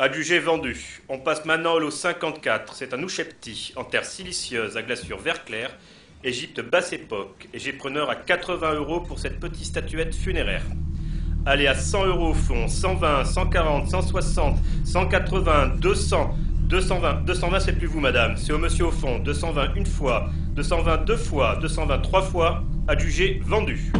Adjugé vendu. On passe maintenant au lot 54. C'est un Ouchepti en terre silicieuse à glaçure vert clair, Égypte basse époque. Et j'ai preneur à 80 euros pour cette petite statuette funéraire. Allez à 100 euros au fond, 120, 140, 160, 180, 200, 220. 220, c'est plus vous, madame. C'est au monsieur au fond. 220 une fois, 220 deux fois, 220 trois fois. Adjugé vendu.